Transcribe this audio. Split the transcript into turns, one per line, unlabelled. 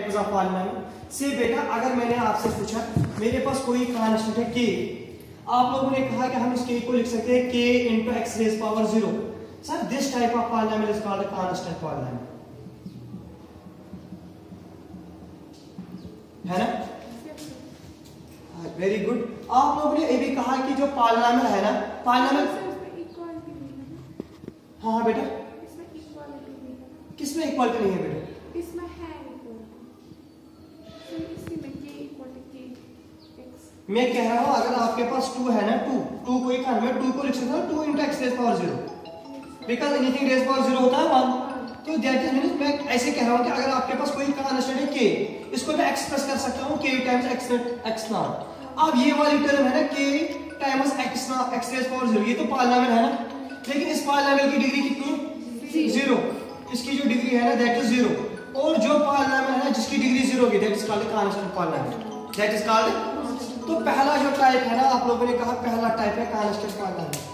Types of polynomial से बेटा अगर मैंने आपसे पूछा मेरे पास कोई कांस्टेंट है के आप लोगों ने कहा कि हम इस के को लिख सकते हैं के into x raise power zero sir this type of polynomial is called constant polynomial है ना? वेरी गुड आप लोगों ने ये भी कहा कि जो पॉलिनोमियल है ना पॉलिनोमियल हाँ। हाँ बेटा। किसमें इक्वालिटी नहीं है बेटा?
इसमें है
मैं कह रहा हूँ अगर आपके पास टू है ना टू टू को एक मैं टू को लिख सकता हूँ two into x raise power zero because anything raise power zero होता है वन तो दैट इज़ मीन मैं ऐसे कह रहा हूँ कि अगर आपके पास कोई कांस्टेंट है के इसको मैं एक्सप्रेस कर सकता हूँ के टाइम्स एक्स एक्स नॉट अब ये वाली टर्म है ना के times x not x raise power zero ये तो पॉलिनोमियल है ना? लेकिन इस पॉलिनोमियल की डिग्री कितनी? ज़ीरो इसकी जो डिग्री है ना दैट इज़ ज़ीरो और जो पॉलिनोमियल है ना जिसकी डिग्री ज़ीरो होगी that is called constant polynomial that is called तो पहला जो टाइप है ना, आप लोगों ने कहा पहला टाइप है कांस्टेंट पॉलिनोमियल